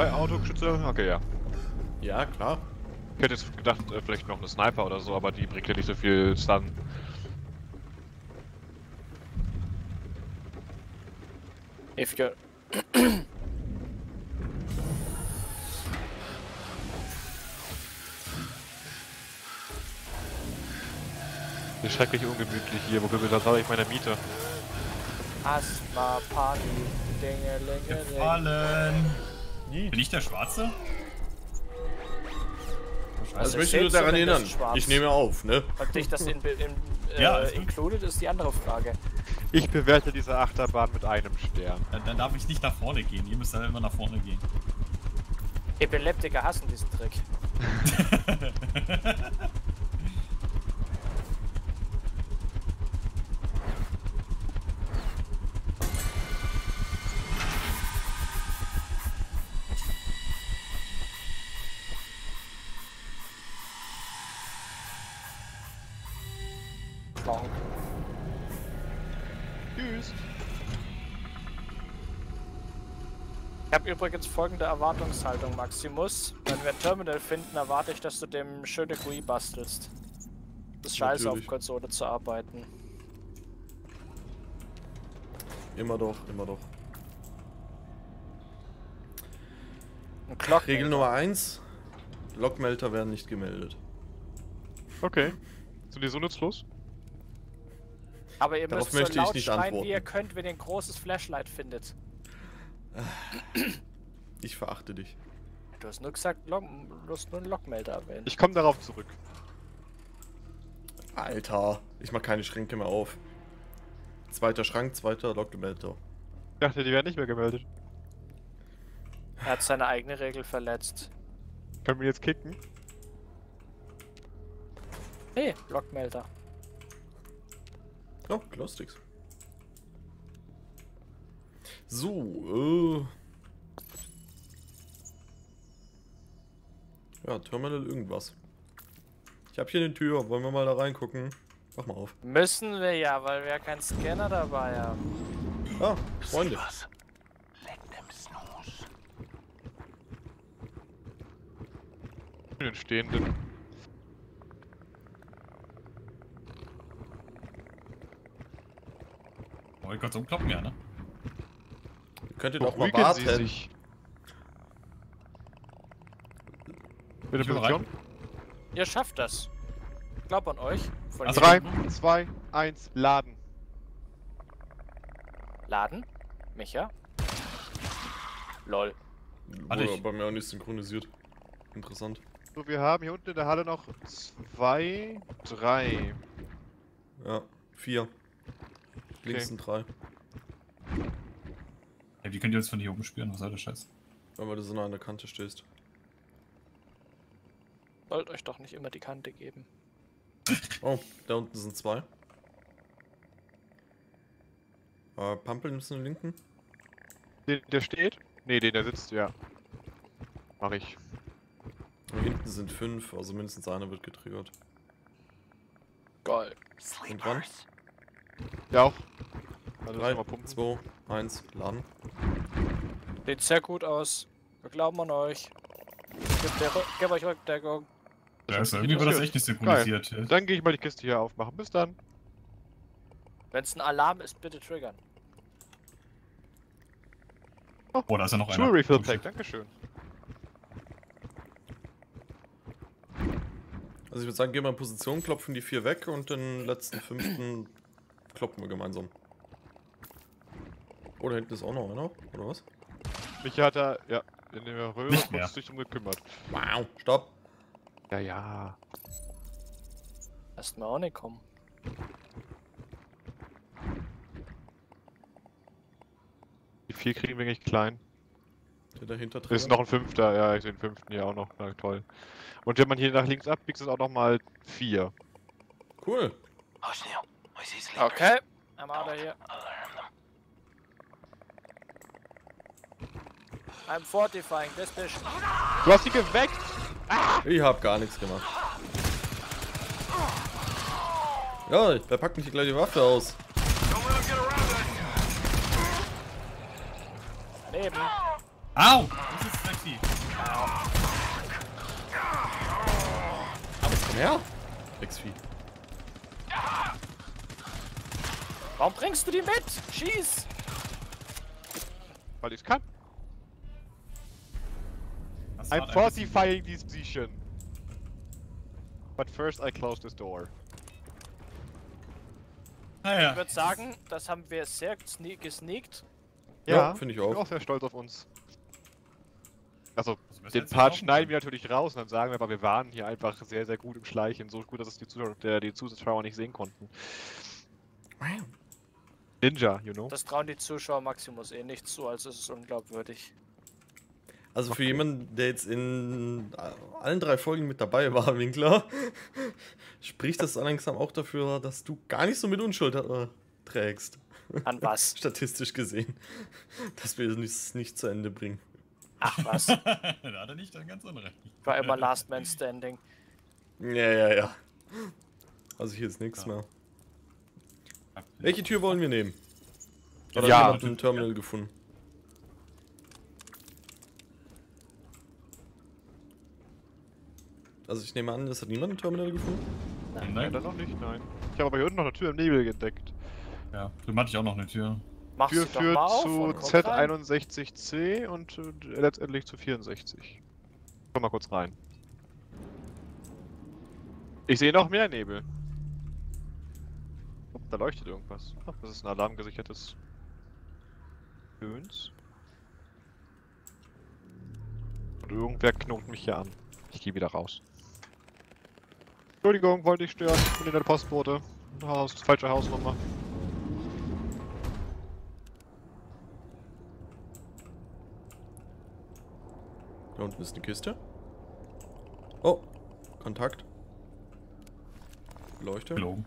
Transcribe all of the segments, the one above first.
Zwei Autogeschütze? Okay, ja. Ja, klar. Ich hätte jetzt gedacht, äh, vielleicht noch eine Sniper oder so, aber die bringt ja nicht so viel Stun. If you Ist schrecklich ungemütlich hier. Wo bezahle ich meine Miete? Asthma Party Dingelingeling. Gefallen. Bin ich der Schwarze? Also Also ich möchte nur daran erinnern. Ich nehme auf, ne? Ob dich das in, in, äh, Ja, ist gut. included ist die andere Frage. Ich bewerte diese Achterbahn mit einem Stern. Dann, dann darf ich nicht nach vorne gehen. Ihr müsst dann immer nach vorne gehen. Epileptiker hassen diesen Trick. Tschüss. Ich habe übrigens folgende Erwartungshaltung, Maximus. Wenn wir ein Terminal finden, erwarte ich, dass du dem schöne GUI bastelst. Das ist scheiße, Natürlich. auf Konsole zu arbeiten. Immer doch, immer doch. Regel Nummer 1. Logmelder werden nicht gemeldet. Okay. Sind die so nutzlos? Aber ihr Darauf müsst so möchte ich laut nicht schreien, antworten. wie ihr könnt, wenn ihr ein großes Flashlight findet. Ich verachte dich. Du hast nur gesagt, Log du hast nur einen Logmelder erwähnt. Ich komme darauf zurück. Alter, ich mach keine Schränke mehr auf. Zweiter Schrank, zweiter Logmelder. Ich dachte, die werden nicht mehr gemeldet. Er hat seine eigene Regel verletzt. Können wir jetzt kicken? Hey, Logmelder. Oh, Glowsticks. So, äh. Ja, Terminal irgendwas. Ich hab hier eine Tür, wollen wir mal da reingucken? Mach mal auf. Müssen wir ja, weil wir ja keinen Scanner dabei haben. Ah, Freunde. Den stehenden. Oh, ich Gott, so umkloppen ja, ne? Könnt ihr doch mal warten. sich. Bitte Ich bin Position. Ihr schafft das. Glaub an euch. Von Also hier 3, 2, 1, laden. Laden. Micha. Lol. Warte, Wurde ich- bei mir auch nicht synchronisiert. Interessant. So, wir haben hier unten in der Halle noch 2, 3. Ja, vier. Links Okay. sind drei. Ja, wie könnt ihr jetzt von hier oben spüren? Was soll der Scheiß? Weil du so nah an der Kante stehst. Sollt euch doch nicht immer die Kante geben. Oh, da unten sind zwei. Äh, Pampel nimmst du den linken? Den, der steht? Ne, den der sitzt, ja. Mach ich. Und hinten sind fünf, also mindestens einer wird getriggert. Geil. Und wann? Ja auch. Also Drei, mal pumpen. zwei, eins, laden. Sieht sehr gut aus. Wir glauben an euch. Gebt, euch Rückdeckung. Ja, also irgendwie war das echt nicht synchronisiert. Ja. Dann gehe ich mal die Kiste hier aufmachen. Bis dann. Wenn es ein Alarm ist, bitte triggern. Oh, da ist ja noch True einer. Refill Pack, dankeschön. Also ich würde sagen, gehen wir in Position, klopfen die vier weg und den letzten fünften kloppen wir gemeinsam. Oh, da hinten ist auch noch einer, oder was? Mich hat er, ja, in der Röhre Nicht kurz sich drum gekümmert. Wow, stopp! Ja, ja. Lasst mir auch nicht kommen. Die vier kriegen wir nicht klein. Der dahinter Ist noch ein fünfter, ja, ich sehe den fünften hier auch noch. Na toll. Und wenn man hier nach links abbiegt, ist auch noch mal vier. Cool. Okay, I'm out of here. I'm fortifying this mission. Du hast sie geweckt! Ah! Ich hab gar nichts gemacht. Ja, der packt mich gleich die Waffe aus. Daneben. Au! Das ist sexy. Au. Aber komm her! Warum bringst du die mit? Schieß! Weil ich's kann. Das I'm fortifying this position. But first I close this door. Ich Naja, würde sagen, das haben wir sehr sne gesneakt. Ja, finde ich Ich bin auch. auch sehr stolz auf uns. Also, den Part schneiden laufen wir natürlich raus und dann sagen wir, aber wir waren hier einfach sehr, sehr gut im Schleichen. So gut, dass es die Zuschauer, die Zuschauer nicht sehen konnten. Ninja, you know? Das trauen die Zuschauer Maximus eh nicht zu, also es ist unglaubwürdig. Also für jemanden, der jetzt in allen drei Folgen mit dabei war, Winkler, spricht das langsam auch dafür, dass du gar nicht so mit Unschuld äh, trägst. An was? Statistisch gesehen. Dass wir es nicht zu Ende bringen. Ach was. da hat er nicht dann ganz unrecht. Ich war immer Last Man Standing. Ja, ja, ja. Also hier ist nichts Ja. mehr. Welche Tür wollen wir nehmen? Oder Ja, hat jemand ein Terminal gefunden? Also ich nehme an, es hat niemand ein Terminal gefunden? Nein, Nein. dann noch nicht, nein. Ich habe aber hier unten noch eine Tür im Nebel entdeckt. Ja, drüben hatte ich auch noch eine Tür. Mach Tür führt zu und guck rein. Z61C und äh, letztendlich zu 64. Komm mal kurz rein. Ich sehe noch mehr Nebel. Oh, da leuchtet irgendwas. Ach, das ist ein alarmgesichertes Höhns. Und irgendwer knurrt mich hier an. Ich gehe wieder raus. Entschuldigung, wollte ich stören. Ich bin in der Postbote. Haus, falsche Hausnummer. Da unten ist eine Kiste. Oh, Kontakt. Leuchte. Gelogen.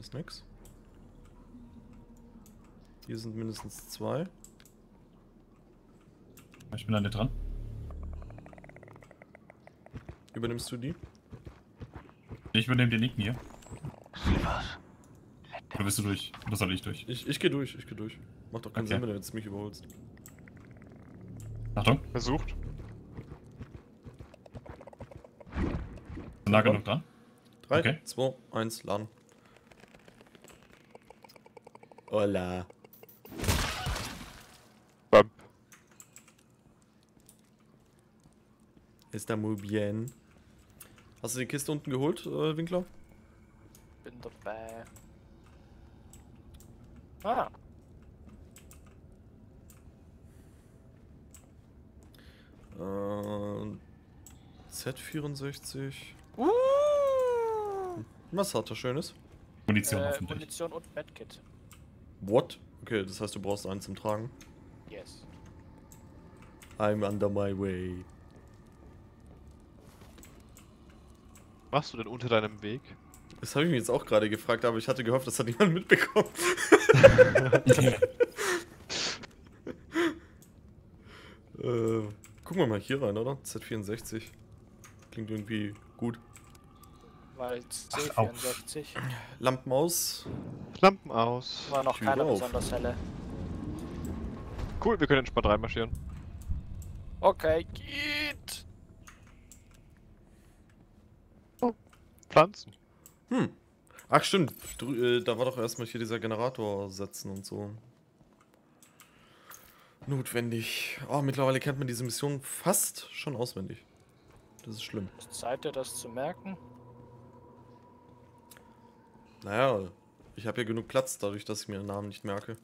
Da ist nix. Hier sind mindestens zwei. Ich bin an dir dran. Übernimmst du die? Ich übernehme den Nicken hier. Oder bist du durch? Oder soll ich durch? Ich, ich gehe durch, ich gehe durch. Macht doch keinen Okay. Sinn, wenn du jetzt mich überholst. Achtung, Versucht. nah genug dran. 3, Okay. 2, 1, laden. Hola. Bump. Está muy bien. Hast du die Kiste unten geholt, äh, Winkler? Bin dabei. Ah, Äh, Z64. uh, Was hat er Schönes? Munition äh, hoffentlich. Munition und Medkit. What? Okay, das heißt, du brauchst einen zum Tragen. Yes. I'm under my way. Machst du denn unter deinem Weg? Das habe ich mich jetzt auch gerade gefragt, aber ich hatte gehofft, das hat niemand mitbekommen. äh, gucken wir mal hier rein, oder? Z64. Klingt irgendwie gut. Weil Ach, auf. C64 Lampen aus. Lampen aus. war noch Tür keine auf. besonders helle. Cool, wir können entspannt reinmarschieren. Okay, geht. Pflanzen. Hm. Ach stimmt, äh, da war doch erstmal hier dieser Generator setzen und so. Notwendig. Oh, mittlerweile kennt man diese Mission fast schon auswendig. Das ist schlimm. Ist Zeit, dir das zu merken? Naja, ich habe ja genug Platz, dadurch, dass ich mir den Namen nicht merke.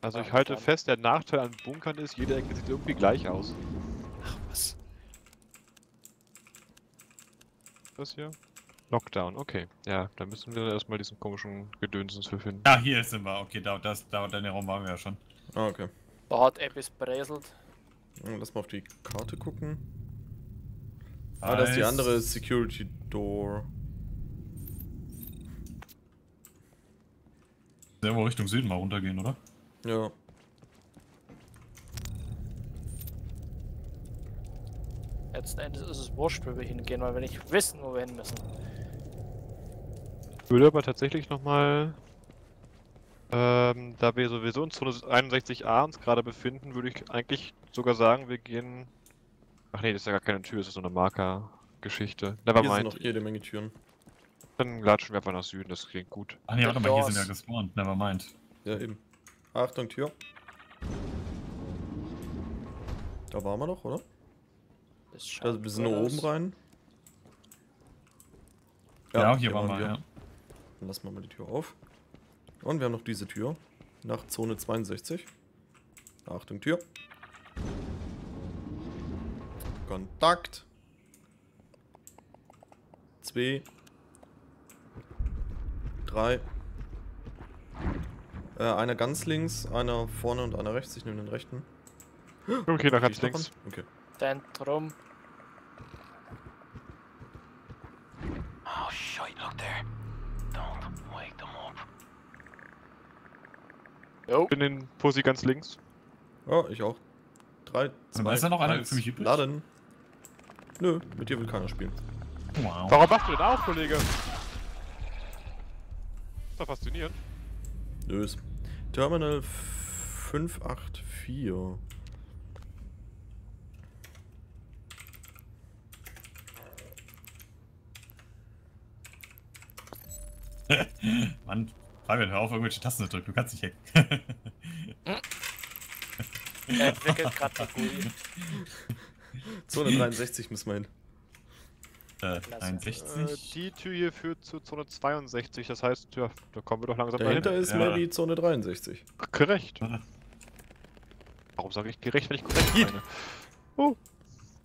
Also ich halte fest, der Nachteil an Bunkern ist, jede Ecke sieht irgendwie gleich aus. Ach was. Das hier? Lockdown, okay. Ja, dann müssen wir erstmal diesen komischen Gedönsens für finden. Ah, hier sind wir. Okay, da, das, da, deine Raum waren wir ja schon. Ah, okay. Da hat etwas bräselt. Lass mal auf die Karte gucken. Ah, das ist die andere Security Door. Sehr wohl Richtung Süden mal runtergehen, oder? Ja. Letzten Endes ist es wurscht, wo wir hingehen, weil wir nicht wissen, wo wir hin müssen. Ich würde aber tatsächlich nochmal, ähm, da wir sowieso in Zone 61a uns gerade befinden, würde ich eigentlich sogar sagen, wir gehen... Ach nee, das ist ja gar keine Tür, das ist so eine Marker. Geschichte. Hier sind Nevermind. noch jede Menge Türen. Dann latschen wir einfach nach Süden, das klingt gut. Ach nee, warte mal, hier sind ja gespawnt. Nevermind. Ja, eben. Achtung, Tür. Da waren wir doch, oder? Das Da, schaut wir sind nur oben rein. Ja, hier waren wir, ja. Dann lassen wir mal die Tür auf. Und wir haben noch diese Tür. Nach Zone 62. Achtung, Tür. Kontakt. Zwei. Drei. Äh, einer ganz links, einer vorne und einer rechts. Ich nehme den rechten. Okay, nach ganz ich links. einen? Okay. Zentrum. Oh shit, look there. Don't wake them up. Jo. Bin in Pussy ganz links. Ja, ich auch. Drei, zwei, ist da noch einer für mich übrig? Laden. Nö, mit dir will keiner spielen. Wow. Warum machst du denn auch, Kollege? Ist doch faszinierend. Nö. ist- Terminal 584. Mann, Fabian, hör auf, irgendwelche Tasten zu drücken. Du kannst nicht hacken. Er entwickelt gerade GUI. Zone 63 müssen wir hin. Äh, Klasse. Äh, 61. die Tür hier führt zur Zone 62, das heißt, ja, da kommen wir doch langsam Dahinter dahin. ist Ja. maybe Zone 63. Gerecht. Warte. Warum sage ich gerecht, wenn ich korrekt meine? Oh,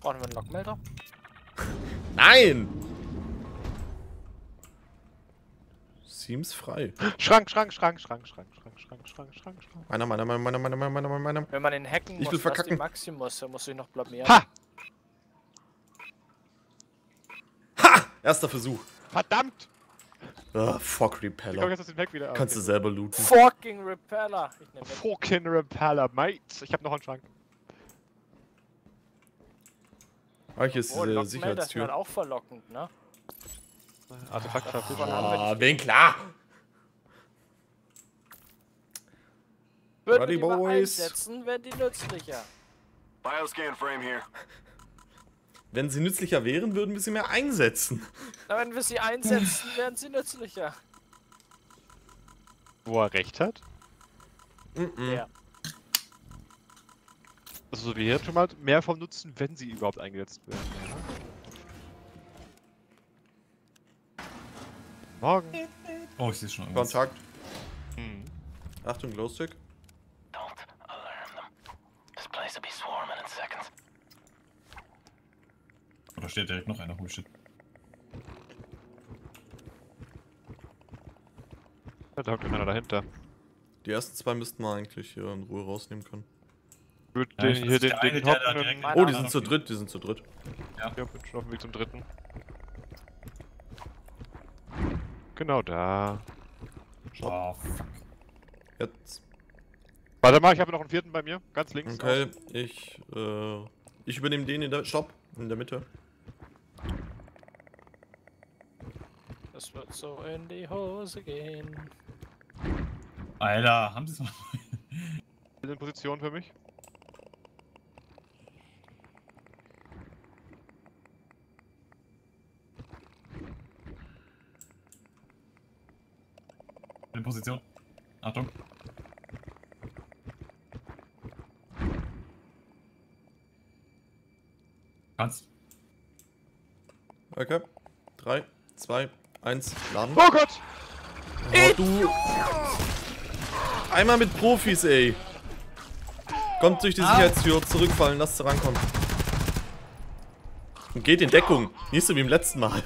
Brauchen wir einen Lockmelder? Nein! Seems frei. Schrank, Schrank, Schrank, Schrank, Schrank, Schrank, Schrank, Schrank, Schrank, Schrank. Meiner, meiner, meiner, meiner, meiner, meiner, meiner, meiner. Wenn man ihn hacken Ich muss, will was die verkacken. Maximus, er muss sich noch blamieren. Ha! Erster Versuch. Verdammt! Ah, fuck komme ich Repeller. jetzt aus dem Hack wieder? Kannst du selber looten. Fucking Repeller! Fucking Repeller, mate. Ich hab noch einen Schrank. Ah, hier ist Oh, diese Lockmelder ist halt Sicherheitstür. auch verlockend, ne? Artefakt wir Ah, wen klar! Würden die mal Boys. einsetzen, wären die nützlicher. Bioscan frame here. Wenn sie nützlicher wären, würden wir sie mehr einsetzen. Na, wenn wir sie einsetzen, wären sie nützlicher. Wo er recht hat. Mhm. Ja. Also so wie hier schon mal mehr vom Nutzen, wenn sie überhaupt eingesetzt werden. Morgen. Oh, ich sehe schon irgendwas. Kontakt. Hm. Achtung, Glowstick. Don't alarm them. This place will be swarming in seconds. Oh, da steht direkt noch einer. Holy shit. Ja, da hockt einer dahinter. Die ersten zwei müssten wir eigentlich hier in Ruhe rausnehmen können. Ich würde Ja, den hier den, den direkt- Nein, Oh, die sind zu dritt, die sind zu dritt. Ja, bin schon auf dem Weg zum dritten. Genau da. Oh, fuck. Jetzt. Warte mal, ich habe noch einen vierten bei mir. Ganz links. Okay, ich, äh, ich übernehme den in der, stopp, in der Mitte. Das wird so in die Hose gehen. Alter, haben sie es noch? In Position für mich. In Position. Achtung. Kannst. Okay. 3, 2, 1, laden. Oh Gott! Oh, du. Einmal mit Profis, ey. Kommt durch die Sicherheitstür, zurückfallen, lasst sie rankommen. Und geht in Deckung. Nicht so wie im letzten Mal.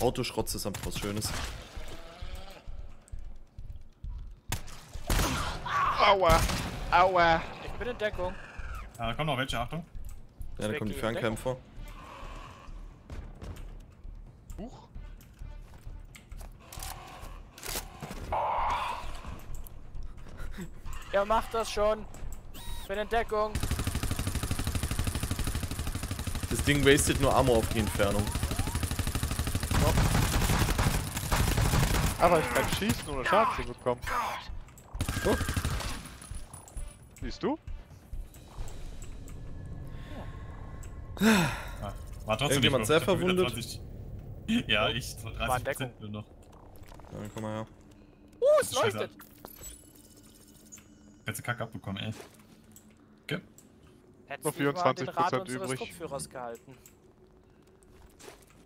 Autoschrotz ist einfach was Schönes. Aua! Aua! Ich bin in Deckung. Ah, da kommen noch welche, Achtung. Ja, da kommen die? Fernkämpfer. Huch! Ja, macht das schon. Bin in Deckung. Das Ding wastet nur Ammo auf die Entfernung. Aber ich kann schießen, ohne Schaden zu bekommen. Oh. Siehst du? Ah, war trotzdem Irgendjemand nicht sehr verwundet? 20 Ja, ich. So War in 30 Deckung. Prozent nur noch. Ja, dann komm mal her. Uh, es Scheiße. leuchtet! Letzte Kacke abbekommen, ey. Okay. Hättest Noch du nicht mal an den Rat 24% unseres übrig. Truppführers gehalten.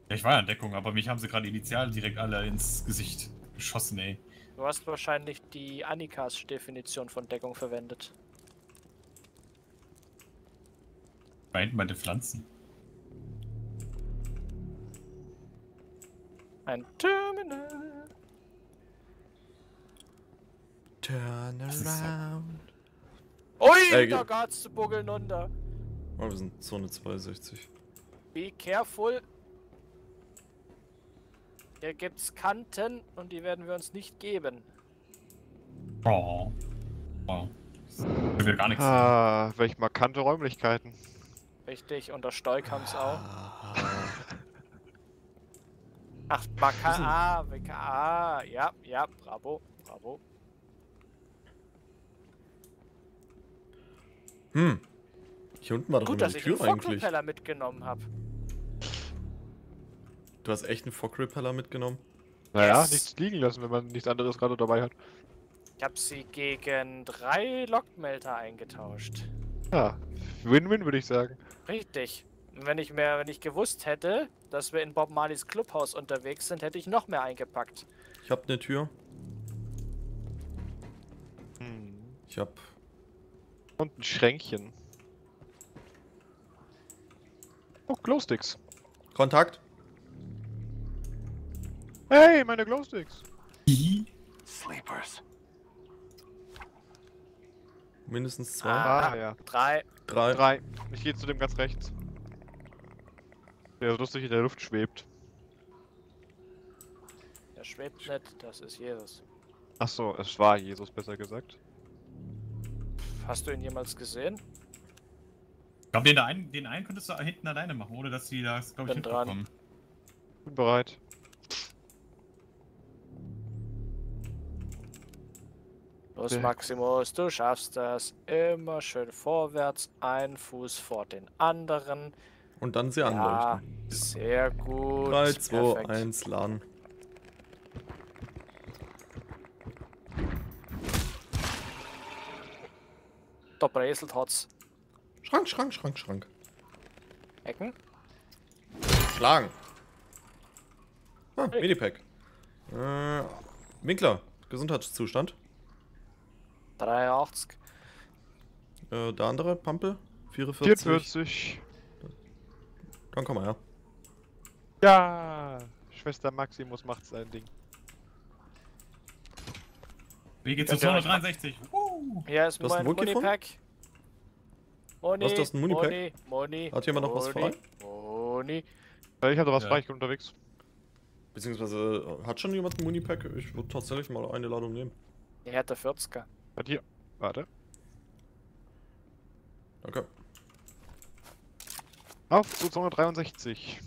Ja, ich war ja in Deckung, aber mich haben sie gerade initial direkt alle ins Gesicht geschossen, ey. Du hast wahrscheinlich die Annikas Definition von Deckung verwendet. Hinten bei den Pflanzen. Ein Terminal. Turn so- around. Ui, Ey, da ge- geht's zu Buggeln unter. Oh, wir sind Zone 62. Be careful. Hier gibt's Kanten und die werden wir uns nicht geben. Oh. Oh. Ich will gar nichts. Ah, welch markante Räumlichkeiten. Richtig, und der Stoik haben's auch. Ah. Ach, Maka, ah, Weka, ah, ja, ja, bravo, bravo. Hm. Hier unten war doch Gut, dass ich Tür eigentlich. Fog-Repeller mitgenommen habe. Du hast echt einen Fog Repeller mitgenommen? Naja, Yes. nichts liegen lassen, wenn man nichts anderes gerade dabei hat. Ich habe sie gegen drei Lockmelter eingetauscht. Ja, Win-Win würde ich sagen. Richtig. Wenn ich mehr, wenn ich gewusst hätte, dass wir in Bob Marleys Clubhaus unterwegs sind, hätte ich noch mehr eingepackt. Ich hab eine Tür. Hm. Ich hab. Und ein Schränkchen. Oh, Glowsticks. Kontakt. Hey, meine Glowsticks. Sleepers. Mindestens zwei. Ah. Ah, ja. Drei. Drei. Drei. Ich gehe zu dem ganz rechts. Der lustig in der Luft schwebt. Der schwebt nicht, das ist Jesus. Ach so, es war Jesus, besser gesagt. Hast du ihn jemals gesehen? Ich glaube, den, da einen- den einen könntest du hinten alleine machen, ohne dass die das, glaube ich, Bin dran. hinbekommen. Bin bereit. Los. Maximus, du schaffst das. Immer schön vorwärts, ein Fuß vor den anderen. Und dann sie Ja, anleuchten. sehr gut. 3, 2, perfekt. 1, laden. Der Breselt hat's. Schrank, Schrank, Schrank, Schrank. Ecken? Schlagen. Ah, Medipack. Äh, Winkler. Gesundheitszustand. 83. Äh, der andere, Pampel. 44. 44. Dann komm mal her. Ja! Schwester Maximus macht sein Ding. Wie geht's zu Könnt ihr euch 263? Uh. Hier ist mein? Munipack. Moni, Was, du hast ein Munipack? Moni, Moni. Hat jemand noch was frei? Moni. Ja, Ich hatte was Ja. frei, ich bin unterwegs. Beziehungsweise, äh, hat schon jemand ein Munipack? Ich würde tatsächlich mal eine Ladung nehmen. Hat der 40er. Hat hier. Warte. Danke. Auf zu 263.